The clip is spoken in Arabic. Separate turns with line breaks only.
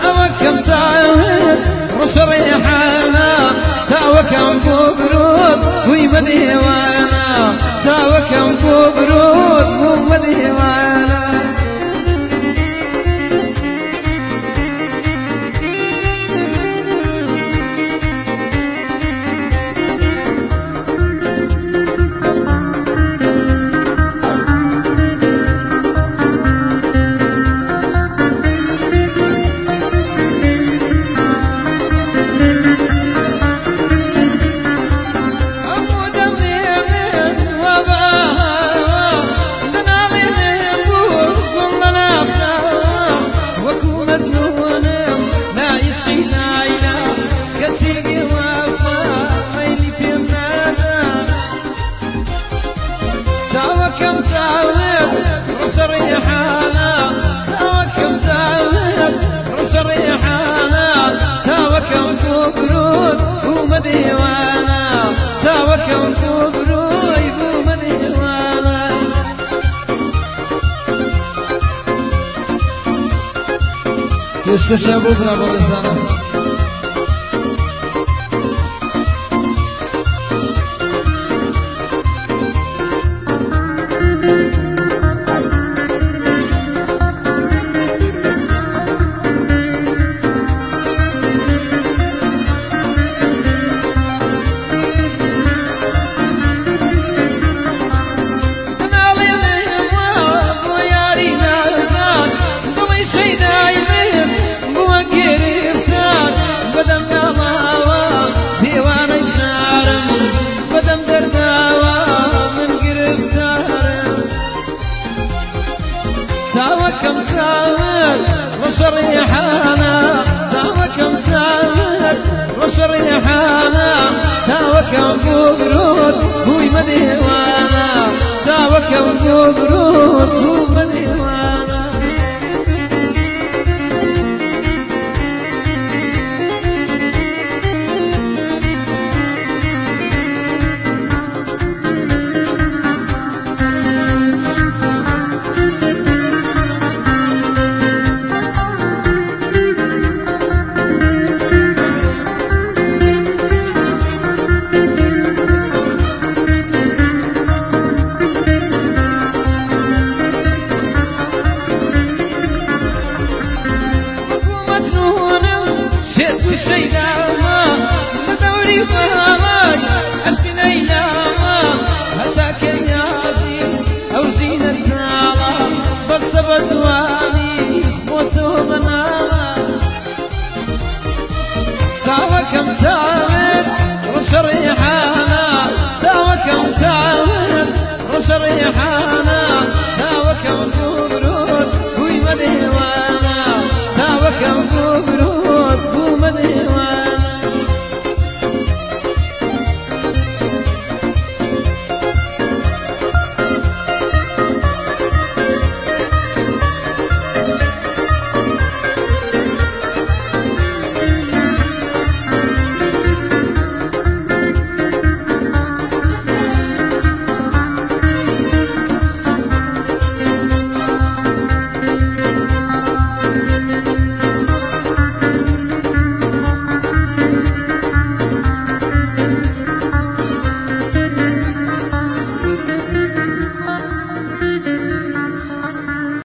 كم تعود رش ريحانا ساوى كم ببرود ويمديوانا ساوى كم كبرود ومديوانا كشك شابوكنا بغزانا أنا تاوى كم تاوى وشريحانا تاوى كم تاوى وشريحانا تاوى كم ببرود هوي مديوانا تاوى كم ببرود هو مديوانا مجنون شئت بدوري فهمك أشكي ليلاما هتاك يا عزيز أو زينة نالا بس بزواني موتو بناما ساوى كم ريحان